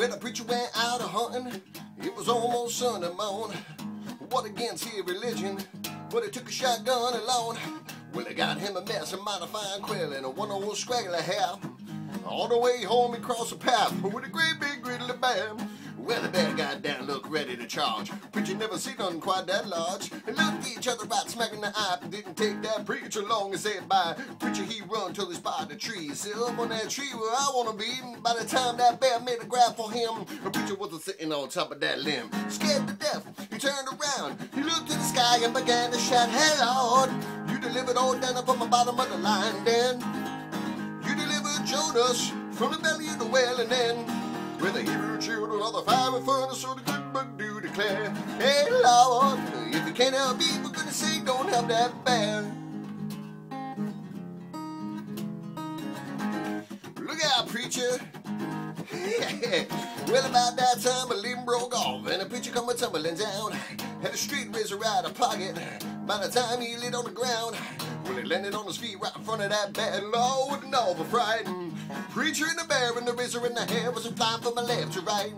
When the preacher went out a hunting, it was almost Sunday morning. What against his religion? But he took a shotgun alone. Well, he got him a mess of fine quill and a one old scraggly hare. All the way home, he crossed a path with a great big grizzly bear. Well, the bear got down, looked ready to charge. Preacher never seen nothing quite that large. And looked each other right smack in the eye. Didn't take that preacher long to say bye. Preacher, he run till he spotted a tree. Sit up on that tree where I wanna be. By the time that bear made a grab for him, the preacher wasn't sitting on top of that limb. Scared to death, he turned around. He looked to the sky and began to shout, Hey Lord, you delivered down up on the bottom of the line then. You delivered Jonas from the belly of the whale and then with the Hebrew children of the fiery furnace, so the good book do declare, Hey Lord, if you can't help we're gonna say, don't help that bear. Look out, preacher. well, about that time, a limb broke off, and the preacher come tumbling down. Had a straight razor out of pocket. By the time he lit on the ground, well, he landed on his feet right in front of that bear. Lord, and all the frightened. Preacher and the bear and the razor in the hair was flying from my left to right.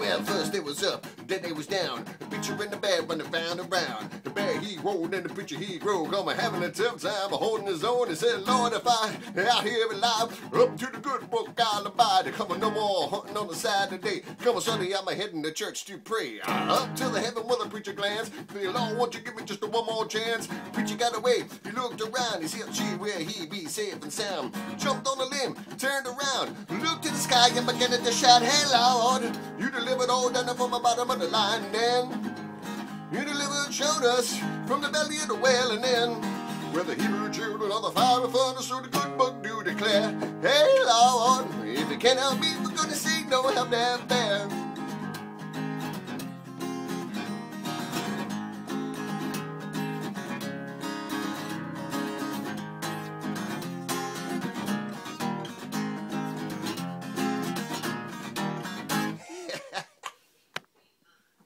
Well, first it was up, then it was down. Preacher and the bear running round and round. The bear he rolled and the preacher he rolled. Come having a tough time holding his own. He said, Lord, if I out here alive, up to the good book I'll abide. Come no more hunting on the side today. Come Sunday, I'm heading to church to pray. Uh, up to the heaven where the preacher glanced. The Lord, won't you give me just a one more chance? Preacher got away. He looked around. He said, gee, where he be safe and sound. Jumped on a limb, turned around, looked to the sky and began to shout, Hey, Lord, you delivered all down from the bottom of the line. Then you delivered Jonas from the belly of the whale, and then where the Hebrew children of the fiery furnace, so the good book do declare, Hey, Lord, if you can't help me, we're gonna sing, don't help that bear.